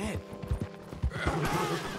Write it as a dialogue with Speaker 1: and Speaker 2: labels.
Speaker 1: fit.